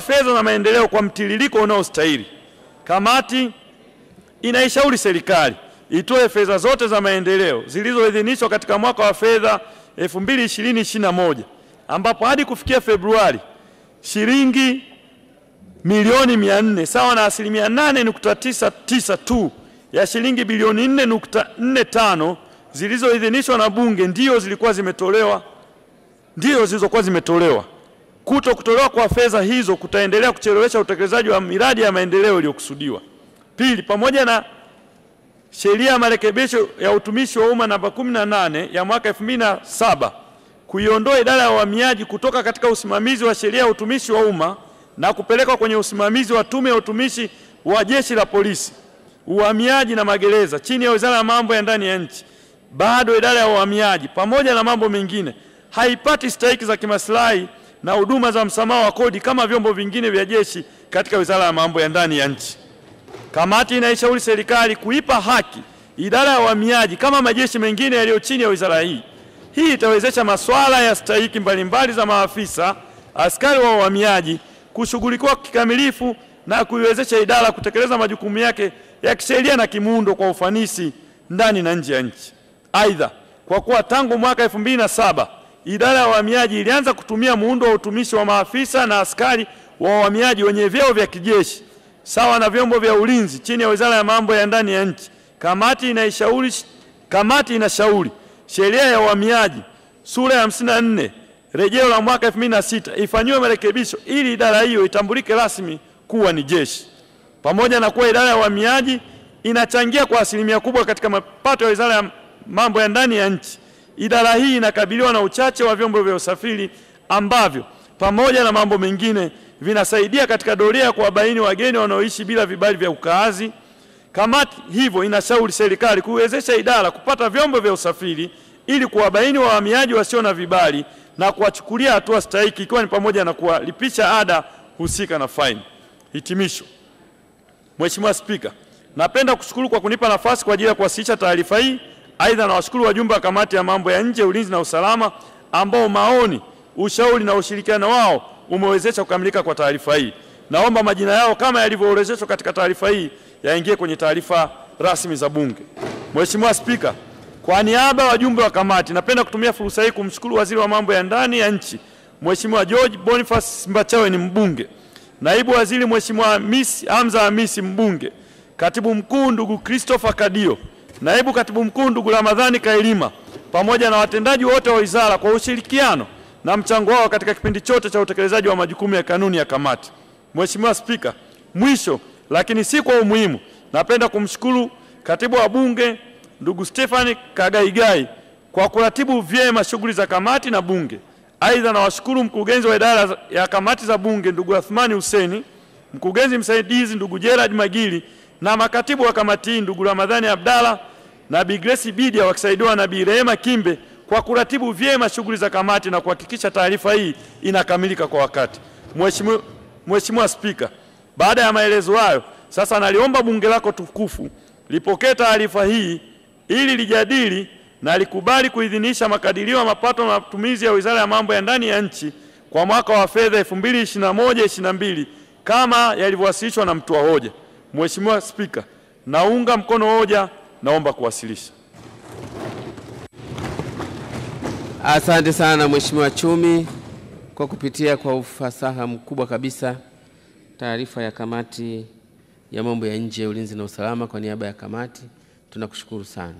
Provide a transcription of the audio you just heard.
fedha na maendeleo kwa mtiririko unaostahili. Kamati inaishauri serikali itoe fedha zote za maendeleo zilizoidhinishwa katika mwaka wa fedha 2020-2021 ambapo hadi kufikia Februari shilingi milioni 400 sawa na asilimia 8.99 tu ya shilingi bilioni 4.45 zilizoidhinishwa na Bunge ndio zilikuwa zimetolewa ndio zilizokuwa zimetolewa. Kuto kutolewa kwa fedha hizo kutaendelea kuchelewesha utekelezaji wa miradi ya maendeleo iliyokusudiwa. Pili, pamoja na sheria ya marekebisho ya utumishi wa umma namba 18 ya mwaka 2007 kuiondoa idara ya uhamiaji kutoka katika usimamizi wa sheria ya utumishi wa umma na kupelekwa kwenye usimamizi wa tume ya utumishi wa jeshi la polisi, uhamiaji na magereza chini ya wizara ya mambo ya ndani ya nchi, bado idara ya uhamiaji pamoja na mambo mengine haipati stahiki za kimaslahi na huduma za msamaha wa kodi kama vyombo vingine vya jeshi katika wizara ya mambo ya ndani ya nchi. Kamati inaishauri serikali kuipa haki idara ya uhamiaji kama majeshi mengine yaliyo chini ya wizara hii. Hii itawezesha masuala ya stahiki mbalimbali za maafisa askari wa uhamiaji kushughulikiwa kikamilifu na kuiwezesha idara kutekeleza majukumu yake ya kisheria na kimuundo kwa ufanisi ndani na nje ya nchi. Aidha, kwa kuwa tangu mwaka 2007 idara ya uhamiaji ilianza kutumia muundo wa utumishi wa maafisa na askari wa uhamiaji wenye vyeo vya kijeshi sawa na vyombo vya ulinzi chini ya Wizara ya Mambo ya Ndani ya Nchi. Kamati inaishauri kamati inashauri sheria ya uhamiaji sura ya 54 rejeo la mwaka 2006 ifanyiwe marekebisho ili idara hiyo itambulike rasmi kuwa ni jeshi. Pamoja na kuwa idara ya uhamiaji inachangia kwa asilimia kubwa katika mapato ya Wizara ya Mambo ya Ndani ya Nchi, idara hii inakabiliwa na uchache wa vyombo vya usafiri ambavyo pamoja na mambo mengine vinasaidia katika doria ya kuwabaini wageni wanaoishi bila vibali vya ukaazi. Kamati hivyo inashauri serikali kuwezesha idara kupata vyombo vya usafiri ili kuwabaini wahamiaji wasio na vibali na kuwachukulia hatua stahiki ikiwa ni pamoja na kuwalipisha ada husika na faini. Hitimisho. Mheshimiwa Spika, napenda kushukuru kwa kunipa nafasi kwa ajili ya kuwasilisha taarifa hii. Aidha, nawashukuru wajumbe wa kamati ya mambo ya nje, ulinzi na usalama ambao maoni, ushauri na ushirikiano wao umewezesha kukamilika kwa taarifa hii. Naomba majina yao kama yalivyoorodheshwa katika taarifa hii yaingie kwenye taarifa rasmi za Bunge. Mheshimiwa Spika, kwa niaba ya wajumbe wa kamati, napenda kutumia fursa hii kumshukuru Waziri wa Mambo ya Ndani ya Nchi Mheshimiwa George Boniface Mbachawe ni mbunge, Naibu Waziri Mheshimiwa Hamza Hamisi mbunge, Katibu Mkuu ndugu Christopher Kadio, Naibu Katibu Mkuu ndugu Ramadhani Kailima, pamoja na watendaji wote wa wizara kwa ushirikiano na mchango wao katika kipindi chote cha utekelezaji wa majukumu ya kanuni ya kamati. Mheshimiwa Spika, mwisho lakini si kwa umuhimu, napenda kumshukuru Katibu wa Bunge ndugu Stefani Kagaigai kwa kuratibu vyema shughuli za kamati na Bunge. Aidha, nawashukuru mkurugenzi wa idara ya kamati za Bunge ndugu Athmani Huseni, mkurugenzi msaidizi ndugu Gerard Magili na makatibu wa kamati hii ndugu Ramadhani Abdalla na Bi Grace Bidia wakisaidiwa na Bi Rehema Kimbe kwa kuratibu vyema shughuli za kamati na kuhakikisha taarifa hii inakamilika kwa wakati. Mheshimiwa Mheshimiwa Spika, baada ya maelezo hayo, sasa naliomba bunge lako tukufu lipokee taarifa hii ili lijadili na likubali kuidhinisha makadirio ya mapato na matumizi ya Wizara ya Mambo ya Ndani ya Nchi kwa mwaka wa fedha 2021/22 kama yalivyowasilishwa na mtu wa hoja. Mheshimiwa Spika, naunga mkono hoja, naomba kuwasilisha. Asante sana Mheshimiwa Chumi kwa kupitia kwa ufasaha mkubwa kabisa taarifa ya kamati ya mambo ya nje, ulinzi na usalama. Kwa niaba ya kamati tunakushukuru sana.